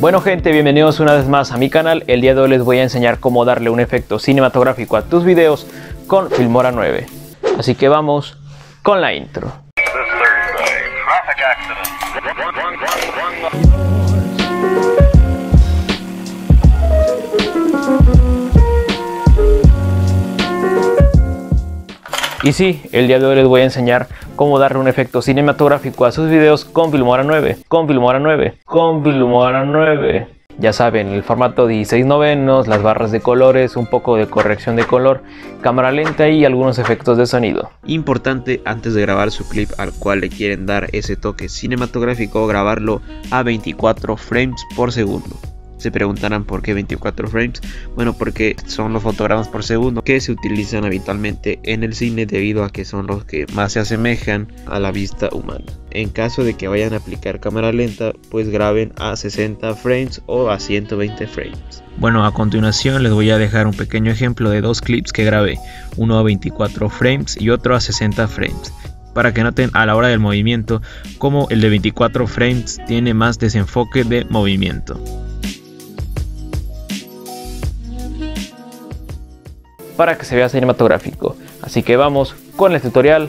Bueno gente, bienvenidos una vez más a mi canal. El día de hoy les voy a enseñar cómo darle un efecto cinematográfico a tus videos con Filmora 9. Así que vamos con la intro. Y sí, el día de hoy les voy a enseñar cómo darle un efecto cinematográfico a sus videos con Filmora 9, con Filmora 9, con Filmora 9. Ya saben, el formato 16 novenos, las barras de colores, un poco de corrección de color, cámara lenta y algunos efectos de sonido. Importante antes de grabar su clip al cual le quieren dar ese toque cinematográfico, grabarlo a 24 frames por segundo. Se preguntarán por qué 24 frames. Bueno, porque son los fotogramas por segundo que se utilizan habitualmente en el cine debido a que son los que más se asemejan a la vista humana. En caso de que vayan a aplicar cámara lenta, pues graben a 60 frames o a 120 frames. Bueno, a continuación les voy a dejar un pequeño ejemplo de dos clips que grabé, uno a 24 frames y otro a 60 frames para que noten a la hora del movimiento como el de 24 frames tiene más desenfoque de movimiento. Para que se vea cinematográfico. Así que vamos con el tutorial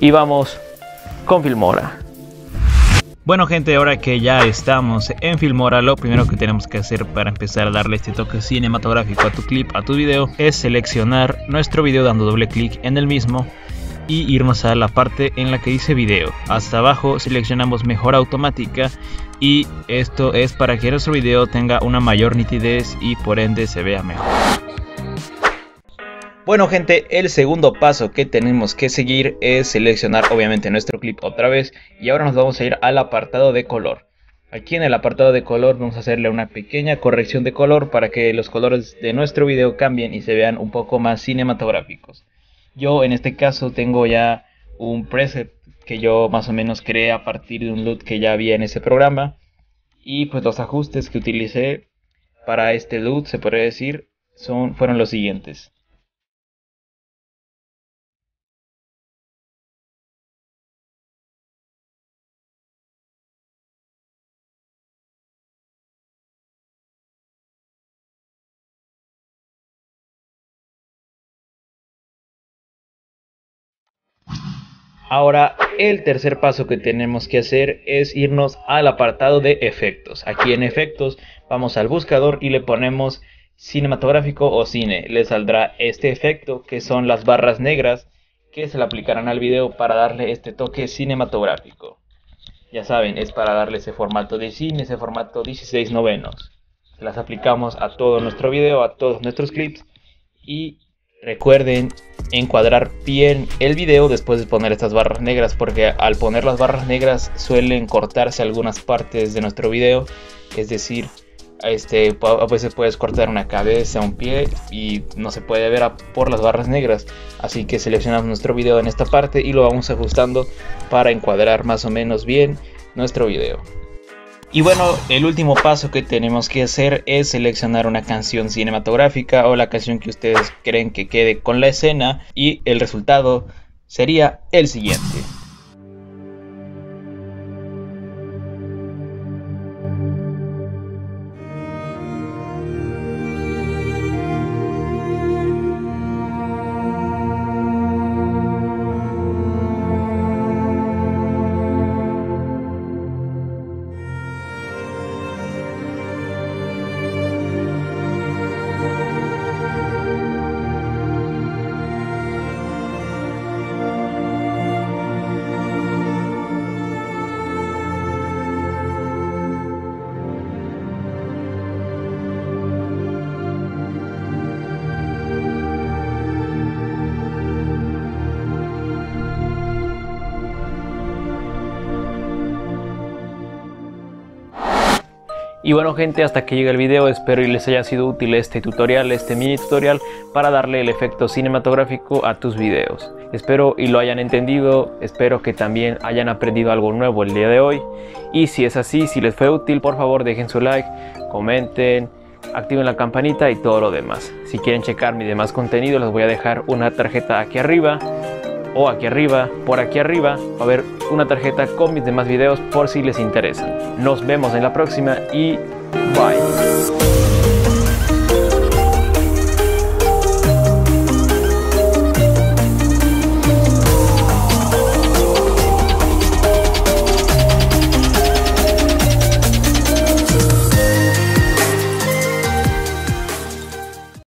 y vamos con Filmora. Bueno gente, ahora que ya estamos en Filmora, lo primero que tenemos que hacer para empezar a darle este toque cinematográfico a tu clip, a tu video, es seleccionar nuestro video dando doble clic en el mismo y irnos a la parte en la que dice video. Hasta abajo seleccionamos mejora automática y esto es para que nuestro video tenga una mayor nitidez y por ende se vea mejor. Bueno gente, el segundo paso que tenemos que seguir es seleccionar obviamente nuestro clip otra vez y ahora nos vamos a ir al apartado de color. Aquí en el apartado de color vamos a hacerle una pequeña corrección de color para que los colores de nuestro video cambien y se vean un poco más cinematográficos. Yo en este caso tengo ya un preset que yo más o menos creé a partir de un look que ya había en ese programa y pues los ajustes que utilicé para este look se puede decir son, fueron los siguientes. Ahora, el tercer paso que tenemos que hacer es irnos al apartado de efectos. Aquí en efectos vamos al buscador y le ponemos cinematográfico o cine. Le saldrá este efecto que son las barras negras que se le aplicarán al video para darle este toque cinematográfico. Ya saben, es para darle ese formato de cine, ese formato 16 novenos. Las aplicamos a todo nuestro video, a todos nuestros clips y Recuerden encuadrar bien el video después de poner estas barras negras porque al poner las barras negras suelen cortarse algunas partes de nuestro video. Es decir este, a veces puedes cortar una cabeza, un pie y no se puede ver por las barras negras. Así que seleccionamos nuestro video en esta parte y lo vamos ajustando para encuadrar más o menos bien nuestro video y bueno, el último paso que tenemos que hacer es seleccionar una canción cinematográfica o la canción que ustedes creen que quede con la escena y el resultado sería el siguiente. Y bueno gente, hasta que llegue el video, espero y les haya sido útil este tutorial, este mini tutorial para darle el efecto cinematográfico a tus videos. Espero y lo hayan entendido, espero que también hayan aprendido algo nuevo el día de hoy. Y si es así, si les fue útil, por favor dejen su like, comenten, activen la campanita y todo lo demás. Si quieren checar mi demás contenido, les voy a dejar una tarjeta aquí arriba o aquí arriba, por aquí arriba, va a haber una tarjeta con mis demás videos por si les interesan. Nos vemos en la próxima y Bye.